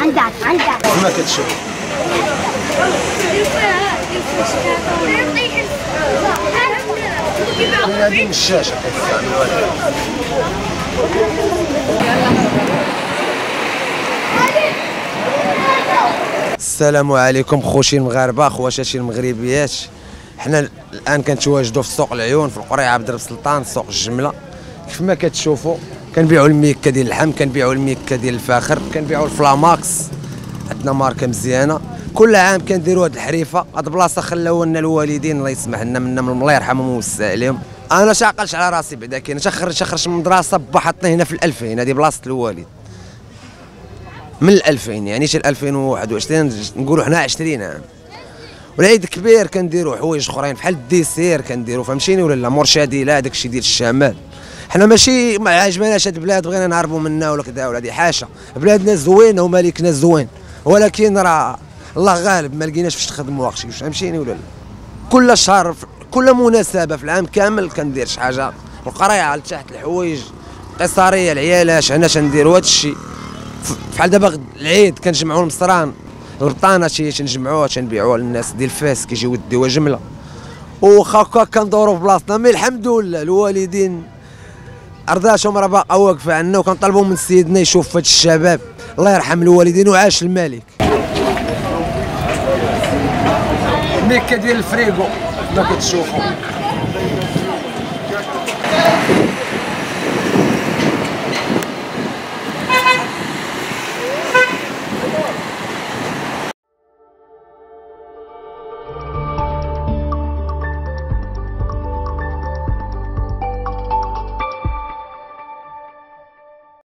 عندك عندك هذه من الشاشه السلام عليكم خوشي المغاربة خواتاتي المغربيات حنا الآن كنتواجدوا في سوق العيون في القريه عبد الرب سلطان سوق الجملة. كيف ما كتشوفوا كنبيعوا الميكه ديال اللحم كنبيعوا الميكه ديال الفاخر كنبيعوا الفلاماكس. عندنا ماركة مزيانة. كل عام كنديروا هذه الحريفة. هاد البلاصه خلاو لنا الوالدين الله يسمح لنا منا من الله يرحمهم ويوسع عليهم. أنا شاقلش على راسي بعدا كاين. شخرج شخرج من المدرسة با حطني هنا في الألفين. هذه بلاصة الوالد. من الألفين يعني شي 2021 نقولوا حنا 20 عام. والعيد كبير كنديروا حوايج أخرين. بحال ال dessert كنديروا فهمتيني ولا لا؟ مرشديله داك الشيء ديال الشمال. حنا ماشي ما عجبناش هاد البلاد بغينا نهربوا منها ولا كذا ولا هذه حاشا بلادنا زوينه وملكنا زوين. ولكن راه الله غالب ما لقيناش فاش نخدموا واخشي فهمتيني ولا لا؟ كل شهر كل مناسبة في العام كامل كندير شي حاجة. القرايه لتحت الحوايج قصاريه العيالاش أنا تنديروا هذا الشيء بحال دابا العيد كنجمعوا المصران البطانة شي تنجمعوها تنبيعوها للناس. ديال فاس كيجيو يديوها جملة. وخا كندوروا في بلاصتنا. مي الحمد لله الوالدين ارضاتهم راه باقا واقفه عندنا وكنطلبوا من سيدنا يشوف هاد الشباب. الله يرحم الوالدين وعاش الملك. ميكا ديال الفريغو كما كتشوفوا